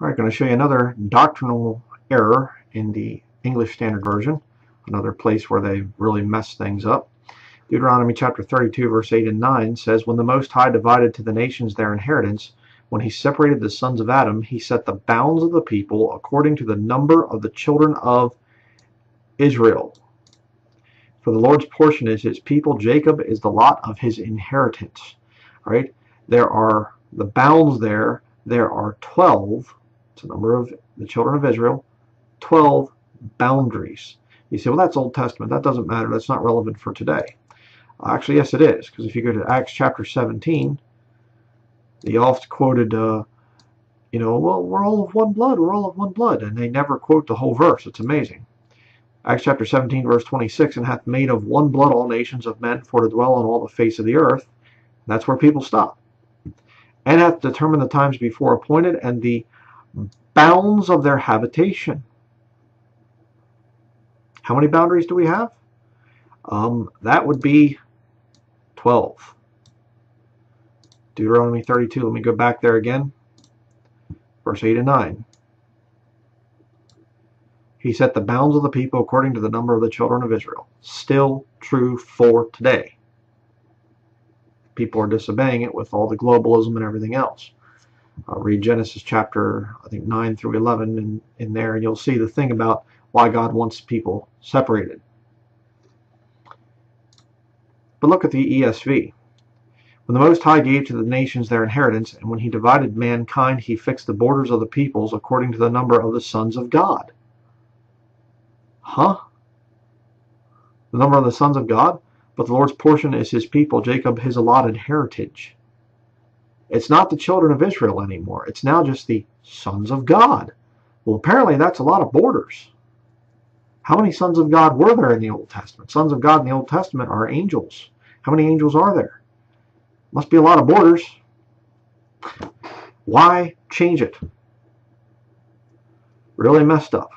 All right, going to show you another doctrinal error in the English Standard Version, another place where they really mess things up. Deuteronomy chapter 32, verse 8 and 9 says, When the Most High divided to the nations their inheritance, when he separated the sons of Adam, he set the bounds of the people according to the number of the children of Israel. For the Lord's portion is his people, Jacob is the lot of his inheritance. All right, there are the bounds there, there are 12 it's the number of the children of Israel, 12 boundaries. You say, well, that's Old Testament. That doesn't matter. That's not relevant for today. Actually, yes, it is. Because if you go to Acts chapter 17, the oft quoted, uh, you know, well, we're all of one blood. We're all of one blood. And they never quote the whole verse. It's amazing. Acts chapter 17, verse 26, and hath made of one blood all nations of men for to dwell on all the face of the earth. That's where people stop. And hath determined the times before appointed and the bounds of their habitation. How many boundaries do we have? Um, that would be 12. Deuteronomy 32. Let me go back there again. Verse 8 and 9. He set the bounds of the people according to the number of the children of Israel. Still true for today. People are disobeying it with all the globalism and everything else. I'll read Genesis chapter, I think 9 through 11 in, in there, and you'll see the thing about why God wants people separated. But look at the ESV. When the Most High gave to the nations their inheritance, and when he divided mankind, he fixed the borders of the peoples according to the number of the sons of God. Huh? The number of the sons of God? But the Lord's portion is his people, Jacob his allotted heritage. It's not the children of Israel anymore. It's now just the sons of God. Well, apparently that's a lot of borders. How many sons of God were there in the Old Testament? Sons of God in the Old Testament are angels. How many angels are there? Must be a lot of borders. Why change it? Really messed up.